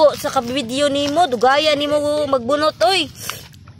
dako sa kabidyo nimo, dugaya nimo magbunot oy.